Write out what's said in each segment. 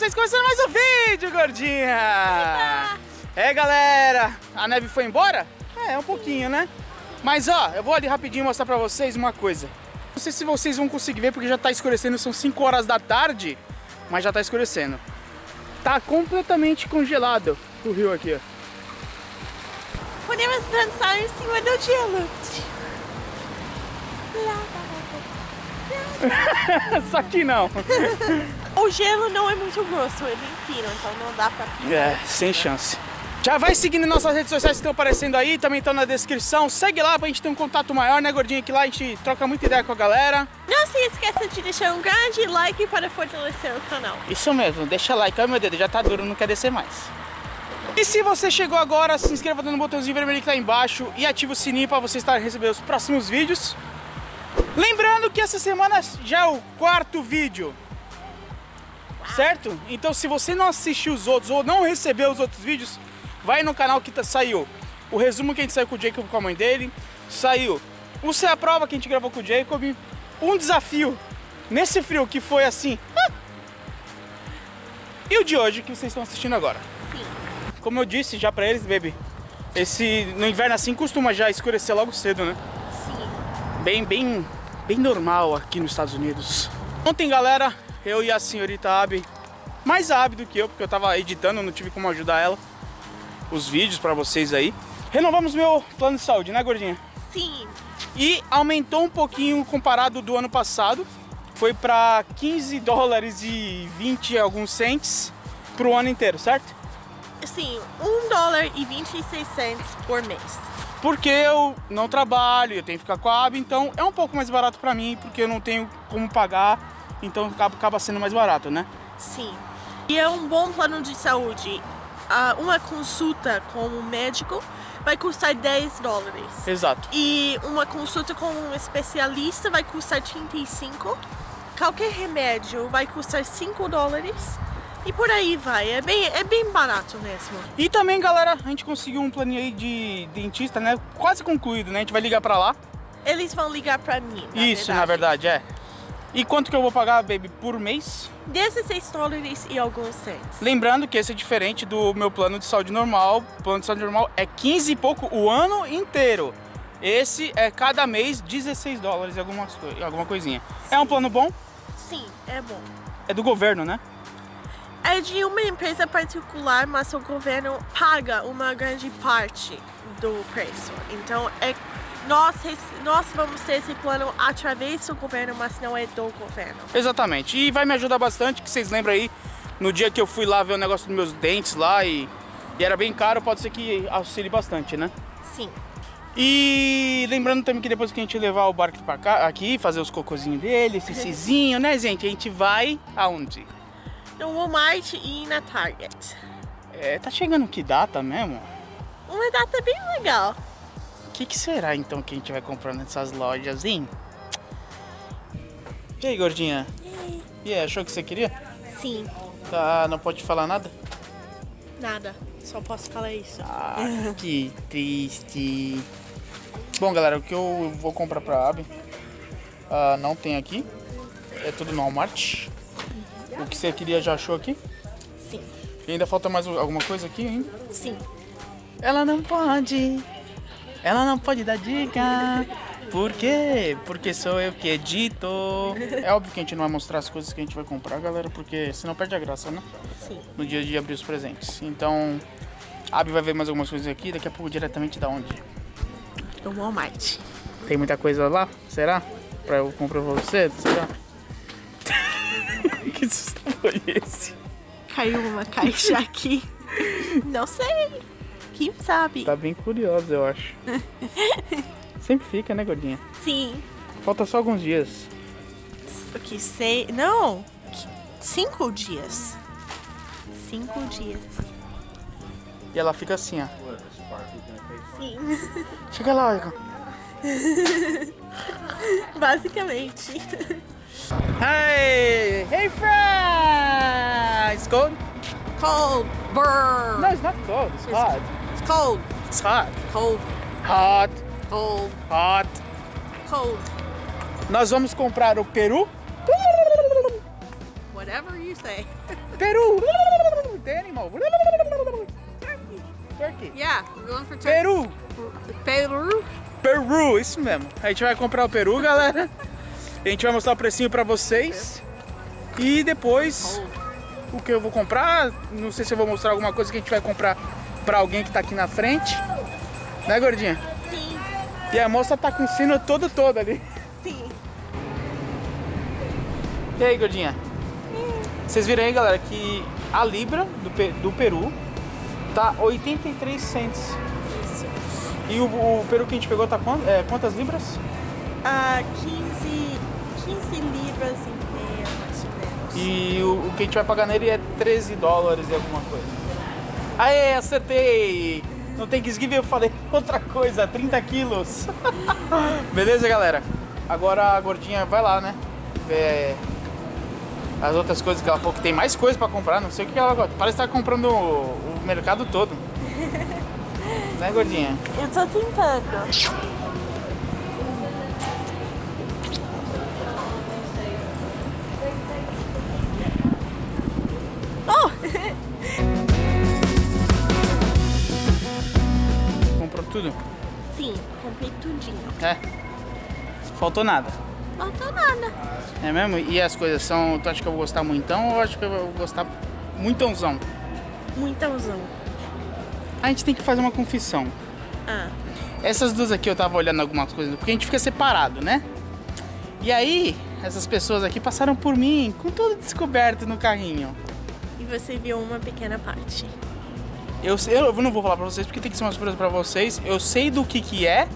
vocês começando mais um vídeo, gordinha! É, galera, a neve foi embora? É, um pouquinho, né? Mas, ó, eu vou ali rapidinho mostrar pra vocês uma coisa. Não sei se vocês vão conseguir ver, porque já tá escurecendo, são 5 horas da tarde, mas já tá escurecendo. Tá completamente congelado o rio aqui, ó. Podemos dançar em cima do gelo. Só que não. O gelo não é muito grosso, ele é fino, então não dá pra pisar. É, sem chance. Já vai seguindo nossas redes sociais que estão aparecendo aí, também estão na descrição. Segue lá pra gente ter um contato maior, né, gordinho? Que lá a gente troca muita ideia com a galera. Não se esqueça de deixar um grande like para fortalecer o canal. Isso mesmo, deixa like. Ai meu dedo, já tá duro, não quer descer mais. E se você chegou agora, se inscreva no botãozinho vermelho que tá embaixo e ativa o sininho para você estar recebendo os próximos vídeos. Lembrando que essa semana já é o quarto vídeo. Certo? Então se você não assistiu os outros ou não recebeu os outros vídeos, vai no canal que tá, saiu o resumo que a gente saiu com o Jacob com a mãe dele, saiu o Se a Prova que a gente gravou com o Jacob, um desafio nesse frio que foi assim. E o de hoje que vocês estão assistindo agora. Sim. Como eu disse já pra eles, baby, esse no inverno assim costuma já escurecer logo cedo, né? Sim. Bem, bem, bem normal aqui nos Estados Unidos. Ontem, galera, eu e a senhorita Abby, mais a Abby do que eu, porque eu tava editando, não tive como ajudar ela, os vídeos pra vocês aí. Renovamos meu plano de saúde, né, gordinha? Sim. E aumentou um pouquinho comparado do ano passado. Foi pra 15 dólares e 20 e alguns cents pro ano inteiro, certo? Sim, 1 dólar e 26 cents por mês. Porque eu não trabalho, eu tenho que ficar com a Abby, então é um pouco mais barato pra mim, porque eu não tenho como pagar, então acaba, sendo mais barato, né? Sim. E é um bom plano de saúde. Uma consulta com um médico vai custar 10 dólares. Exato. E uma consulta com um especialista vai custar 35. Qualquer remédio vai custar 5 dólares. E por aí vai. É bem, é bem barato mesmo. E também, galera, a gente conseguiu um planinho aí de dentista, né? Quase concluído, né? A gente vai ligar pra lá. Eles vão ligar pra mim. Isso, na verdade, é. E quanto que eu vou pagar, baby, por mês? 16 dólares e alguns cents. Lembrando que esse é diferente do meu plano de saúde normal. O plano de saúde normal é 15 e pouco o ano inteiro. Esse é cada mês 16 dólares e alguma, alguma coisinha. É um plano bom? Sim, é bom. É do governo, né? É de uma empresa particular, mas o governo paga uma grande parte do preço. Então, é, nós, nós vamos ter esse plano através do governo, mas não é do governo. Exatamente. E vai me ajudar bastante, que vocês lembram aí, no dia que eu fui lá ver o negócio dos meus dentes lá e, e era bem caro, pode ser que auxilie bastante, né? Sim. E lembrando também que depois que a gente levar o barco pra cá, aqui, fazer os cocôzinhos dele, cissinho, né, gente? A gente vai aonde? No Walmart e na Target. É, tá chegando que data mesmo? Uma data bem legal. O que, que será então que a gente vai comprar nessas lojas, hein? E aí, gordinha? E aí, achou que você queria? Sim, Tá, não pode falar nada? nada. Só posso falar isso. Ah, que triste. Bom, galera, o que eu vou comprar pra Abby ah, não tem aqui. É tudo no Walmart. O que você queria já achou aqui? Sim, E ainda falta mais alguma coisa aqui ainda? sim. Ela não pode. Ela não pode dar dica. Por quê? Porque sou eu que edito. É óbvio que a gente não vai mostrar as coisas que a gente vai comprar, galera, porque senão perde a graça, né? Sim. No dia de abrir os presentes. Então, a Abby vai ver mais algumas coisas aqui, daqui a pouco diretamente da onde? No Walmart. Tem muita coisa lá? Será? Pra eu comprar pra você? Será? que susto foi esse? Caiu uma caixa aqui. Não sei. Quem sabe? Tá bem curiosa, eu acho. Sempre fica, né, gordinha? Sim. Falta só alguns dias. O que sei. Não! Cinco dias. Cinco dias. E ela fica assim, ó. Sim. Chega lá. Basicamente. Hey! Hey, friends! Cold? Cold. Burr. No, it's not cold. It's hot. Cold. It's hot. Cold. Hot. Cold. Hot. Cold. Nós vamos comprar o peru. Whatever you say? Peru! The animal. Turkey. Yeah, we're going for Peru! Peru. Peru, isso mesmo. A gente vai comprar o peru, galera. A gente vai mostrar o precinho pra vocês. E depois, o que eu vou comprar, não sei se eu vou mostrar alguma coisa que a gente vai comprar pra alguém que tá aqui na frente. Né, gordinha? Sim, E a moça tá com o sino todo todo ali. sim. E aí, gordinha? Vocês viram aí, galera, que a libra do, do Peru tá 83 cents. Isso. E o, o peru que a gente pegou tá quant- é, quantas libras? Ah, 15, 15 libras e meia, mais ou menos. E o, o que a gente vai pagar nele é 13 dólares e alguma coisa. Aê, acertei! Não tem que esquivar, eu falei outra coisa, 30 quilos. Beleza, galera? Agora a gordinha vai lá, né? Ver as outras coisas que ela falou que tem mais coisa pra comprar, não sei o que ela gosta. Parece que tá comprando o, o mercado todo. né, gordinha? Eu tô tentando. Tudo? Sim, comprei tudinho. É. Faltou nada. Tô nada. É mesmo? E as coisas são. Tu acha que eu vou gostar muitão ou acho que eu vou gostar muitãozão? Muitãozão. A gente tem que fazer uma confissão. Ah, Essas duas aqui eu tava olhando algumas coisas, porque a gente fica separado, né? E aí, essas pessoas aqui passaram por mim com tudo descoberto no carrinho. e você viu uma pequena parte. Eu, eu não vou falar pra vocês porque tem que ser uma surpresa pra vocês. Eu sei do que que é.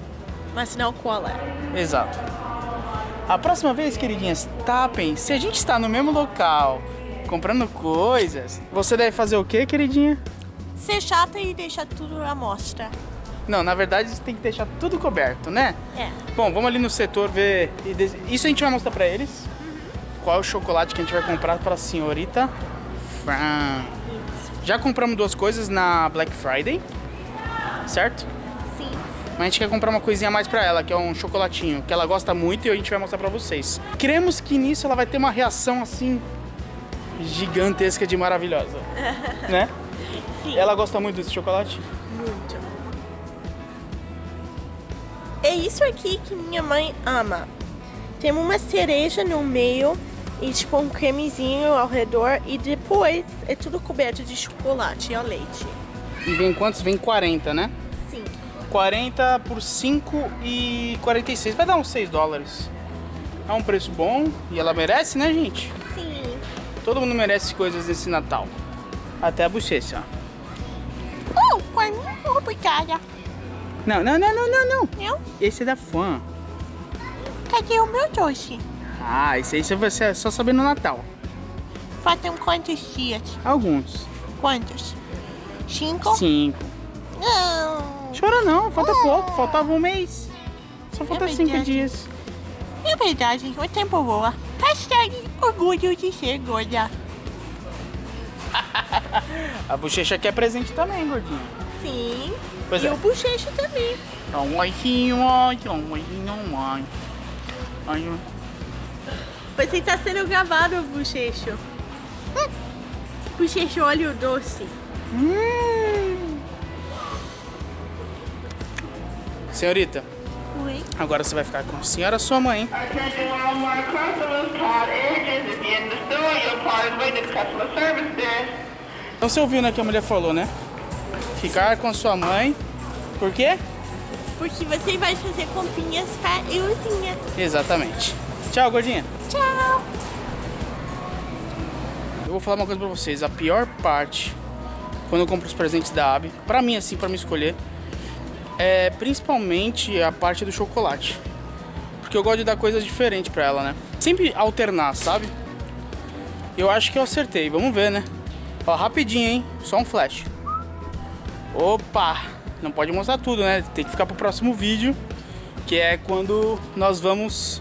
Mas não qual é. Exato. A próxima vez, queridinhas, tapem. Se a gente está no mesmo local, comprando coisas, você deve fazer o quê, queridinha? Ser chata e deixar tudo à mostra. Não, na verdade, você tem que deixar tudo coberto, né? É. Bom, vamos ali no setor ver. Isso a gente vai mostrar pra eles. Qual é o chocolate que a gente vai comprar pra senhorita Fran. Já compramos duas coisas na Black Friday, certo? Sim. Mas a gente quer comprar uma coisinha mais pra ela, que é um chocolatinho, que ela gosta muito e a gente vai mostrar pra vocês. Queremos que nisso ela vai ter uma reação assim gigantesca de maravilhosa, né? Sim. Ela gosta muito desse chocolate? Muito. É isso aqui que minha mãe ama. Tem uma cereja no meio e tipo um cremezinho ao redor e depois é tudo coberto de chocolate e ao leite. E vem quantos? Vem 40, né? Sim. 40 por 5 e 46. Vai dar uns 6 dólares. É um preço bom e ela merece, né, gente? Sim. Todo mundo merece coisas nesse Natal. Até a bochecha, ó. Oh, para mim, obrigada. Não, não, não, não, não, não. Não? Esse é da fã. Cadê o meu doce? Ah, esse aí você vai só saber no Natal. Faltam quantos dias? Alguns. Quantos? Cinco? Cinco. Não. Chora não, falta pouco. Faltava um mês. Só falta cinco verdade. dias. É verdade, o tempo voa. Hashtag orgulho de ser gorda. A bochecha quer presente também, gordinho. Sim. Pois e é. o bochecho também. Um oizinho, ai, dá um oizinho, ai. Ai, Você tá sendo gravado, bochecho. Bochecho, olha o doce. Hum. Senhorita, Oi. agora você vai ficar com a senhora sua mãe. Então você ouviu, né, que a mulher falou, né? Ficar com a sua mãe. Por quê? Porque você vai fazer comprinhas pra euzinha. Exatamente. Tchau, gordinha. Tchau. Eu vou falar uma coisa pra vocês. A pior parte, quando eu compro os presentes da Abby, pra mim, assim, pra me escolher, é principalmente a parte do chocolate. Porque eu gosto de dar coisas diferentes pra ela, né? Sempre alternar, sabe? Eu acho que eu acertei. Vamos ver, né? Ó, rapidinho, hein? Só um flash. Opa! Não pode mostrar tudo, né? Tem que ficar pro próximo vídeo, que é quando nós vamos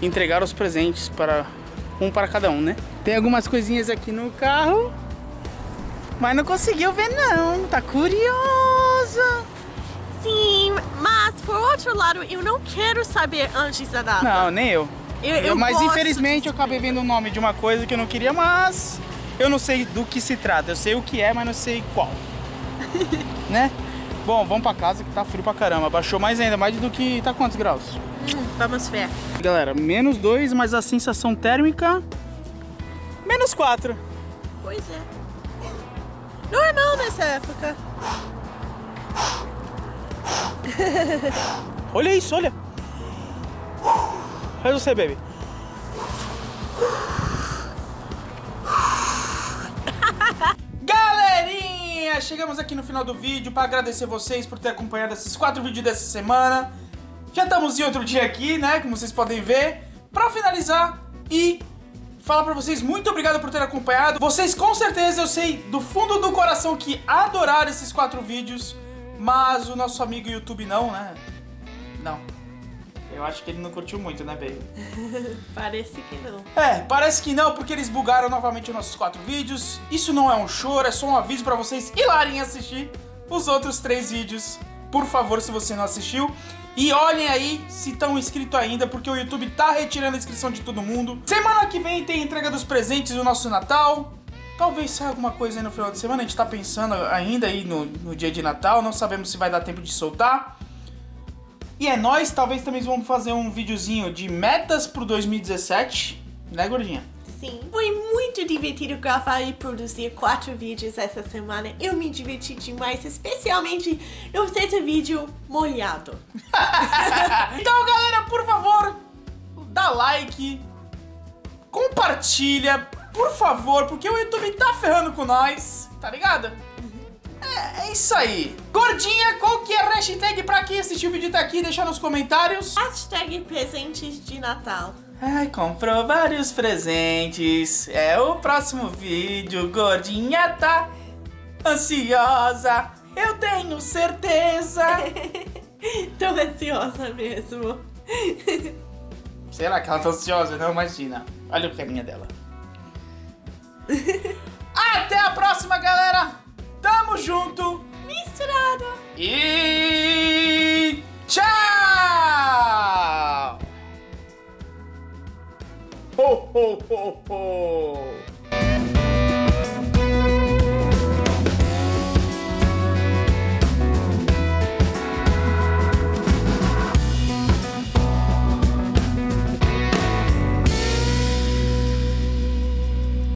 entregar os presentes para um para cada um, né? Tem algumas coisinhas aqui no carro, mas não conseguiu ver não. Tá curiosa? Sim, mas por outro lado, eu não quero saber antes da data. Não, nem eu. Eu, Eu, mas infelizmente de eu acabei vendo o nome de uma coisa que eu não queria, mas Eu não sei do que se trata. Eu sei o que é, mas não sei qual. né? Bom, vamos pra casa que tá frio pra caramba. Baixou mais ainda, mais do que... Tá quantos graus? Vamos ver. Galera, menos 2, mas a sensação térmica... Menos 4. Pois é. Normal nessa época. Olha isso, olha. Faz você, baby. Galerinha, chegamos aqui no final do vídeo para agradecer vocês por ter acompanhado esses quatro vídeos dessa semana. Já estamos em outro dia aqui, né, como vocês podem ver. Para finalizar e falar para vocês muito obrigado por ter acompanhado. Vocês com certeza, eu sei do fundo do coração que adoraram esses quatro vídeos, mas o nosso amigo YouTube não, né? Não. Eu acho que ele não curtiu muito, né, baby? Parece que não. É, parece que não, porque eles bugaram novamente os nossos quatro vídeos. Isso não é um choro, é só um aviso pra vocês irem assistir os outros três vídeos. Por favor, se você não assistiu. E olhem aí se estão inscritos ainda, porque o YouTube tá retirando a inscrição de todo mundo. Semana que vem tem entrega dos presentes do nosso Natal. Talvez saia alguma coisa aí no final de semana, a gente tá pensando ainda aí no, no dia de Natal, não sabemos se vai dar tempo de soltar. E é nós, talvez também vamos fazer um videozinho de metas pro 2017, né, gordinha? Sim. Foi muito divertido gravar e produzir quatro vídeos essa semana. Eu me diverti demais, especialmente no sexto vídeo molhado. então, galera, por favor, dá like, compartilha, por favor, porque o YouTube tá ferrando com nós, tá ligado? É, é isso aí. Gordinha, qual que é a hashtag pra quem assistiu o vídeo tá aqui? Deixa nos comentários. Hashtag presentes de Natal. Ai, comprou vários presentes. É o próximo vídeo. Gordinha tá ansiosa. Eu tenho certeza. Tão ansiosa mesmo. Será que ela tá ansiosa? Não, imagina. Olha o caminho dela. Até a próxima, galera. Tamo junto. Misturado. E ho, ho, ho.